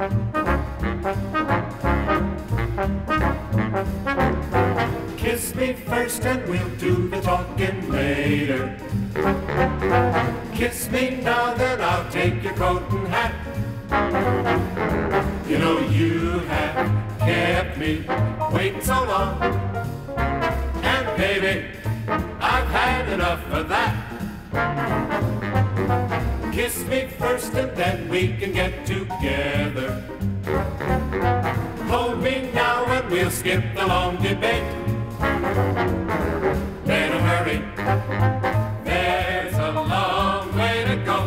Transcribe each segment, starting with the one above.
Kiss me first and we'll do the talking later. Kiss me now, then I'll take your coat and hat. You know you have kept me waiting so long. And baby, I've had enough of that. Kiss me first and then we can get together. We'll skip the long debate. Better hurry, there's a long way to go.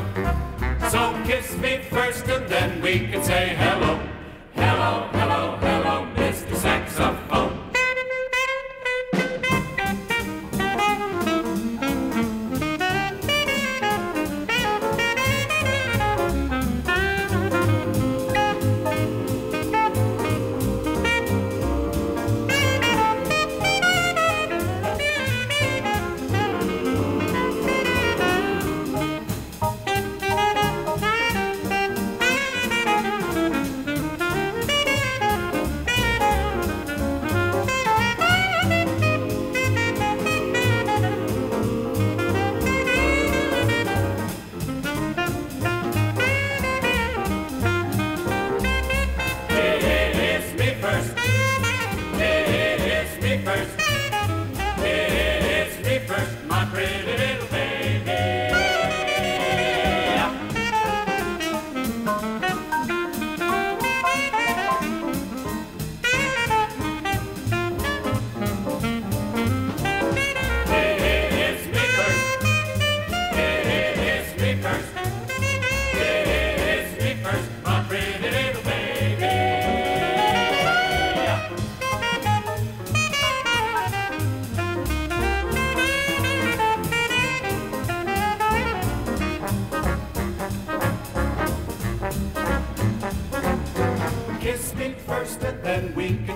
So kiss me first and then we can say hello. Hello, first,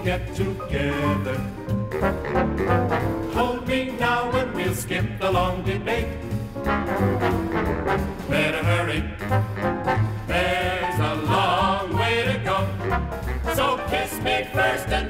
get together. Hold me now and we'll skip the long debate. Better hurry, there's a long way to go. So kiss me first and